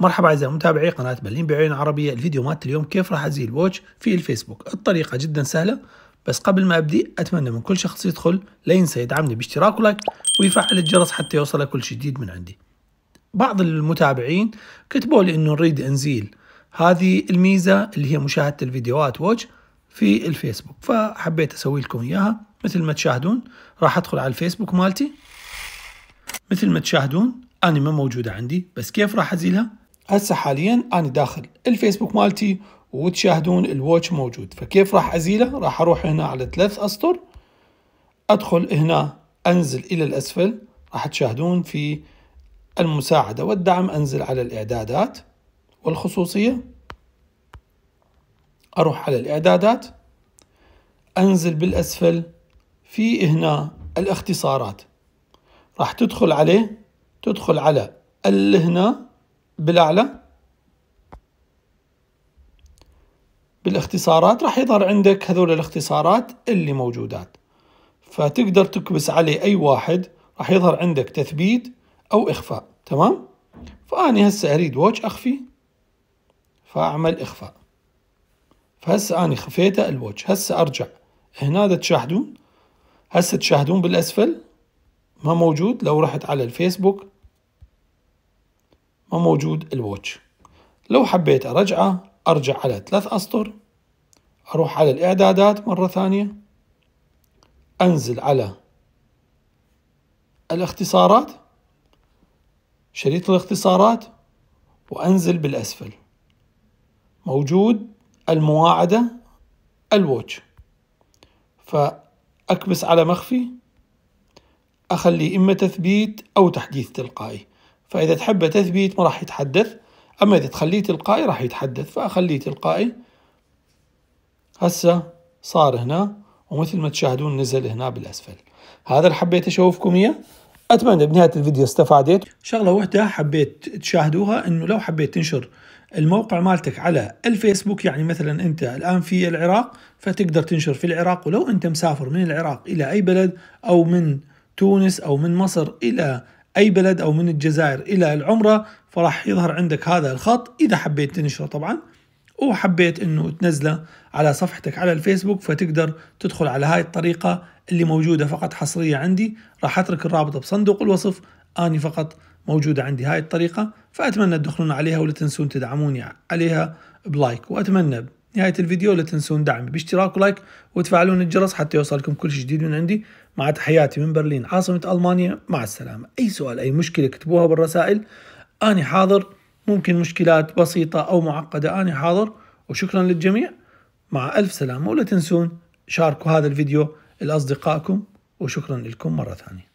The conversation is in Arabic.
مرحبا أعزائي متابعي قناة برلين بعين عربية. الفيديو مالت اليوم كيف راح أزيل Watch في الفيسبوك. الطريقة جدا سهلة بس قبل ما أبدي أتمنى من كل شخص يدخل لا ينسى يدعمني باشتراك و like ويفعل الجرس حتى يوصله كل جديد من عندي. بعض المتابعين كتبوا لي إنه نريد نزيل هذه الميزة اللي هي مشاهدة الفيديوهات Watch في الفيسبوك. فحبيت أسوي لكم إياها. مثل ما تشاهدون راح أدخل على الفيسبوك مالتي. مثل ما تشاهدون أنا ما موجودة عندي. بس كيف راح أزيلها؟ هسه حاليا أنا داخل الفيسبوك مالتي وتشاهدون الواتش موجود فكيف راح أزيله؟ راح أروح هنا على ثلاث أسطر أدخل هنا أنزل إلى الأسفل راح تشاهدون في المساعدة والدعم أنزل على الإعدادات والخصوصية أروح على الإعدادات أنزل بالأسفل في هنا الاختصارات راح تدخل عليه تدخل على اللي هنا بالأعلى. بالاختصارات راح يظهر عندك هذول الاختصارات اللي موجودات. فتقدر تكبس عليه أي واحد راح يظهر عندك تثبيت أو إخفاء تمام؟ فأني هسه أريد واتش أخفي فأعمل إخفاء. فهسه أني خفيته الواتش هسه أرجع. هنا تشاهدون هسه تشاهدون بالأسفل ما موجود لو رحت على الفيسبوك ما موجود الواتش لو حبيت أرجعه أرجع على ثلاث أسطر. أروح على الإعدادات مرة ثانية. أنزل على الاختصارات. شريط الاختصارات وأنزل بالأسفل. موجود المواعدة الواتش فأكبس على مخفي. أخلي إما تثبيت أو تحديث تلقائي. فإذا تحب تثبيت ما راح يتحدث أما إذا تخليه تلقائي راح يتحدث فأخليه تلقائي. هسه صار هنا ومثل ما تشاهدون نزل هنا بالأسفل. هذا اللي حبيت أشوفكم إياه. أتمنى بنهاية الفيديو استفادت. شغلة واحدة حبيت تشاهدوها أنه لو حبيت تنشر الموقع مالتك على الفيسبوك يعني مثلا أنت الآن في العراق فتقدر تنشر في العراق. ولو أنت مسافر من العراق إلى أي بلد أو من تونس أو من مصر إلى أي بلد أو من الجزائر إلى العمرة فراح يظهر عندك هذا الخط إذا حبيت تنشره طبعا وحبيت إنه تنزله على صفحتك على الفيسبوك فتقدر تدخل على هاي الطريقة اللي موجودة فقط حصرية عندي. راح أترك الرابط بصندوق الوصف أني فقط موجودة عندي هاي الطريقة فأتمنى تدخلون عليها ولا تنسون تدعموني عليها ب like وأتمنى نهاية الفيديو لا تنسون دعمي باشتراك و like وتفعلون الجرس حتى يوصلكم كل شيء جديد من عندي. مع تحياتي من برلين عاصمة ألمانيا. مع السلامة. أي سؤال أي مشكلة اكتبوها بالرسائل أنا حاضر. ممكن مشكلات بسيطة أو معقدة أنا حاضر. وشكرا للجميع. مع ألف سلامة. ولا تنسون شاركوا هذا الفيديو لأصدقائكم. وشكرا لكم مرة ثانية.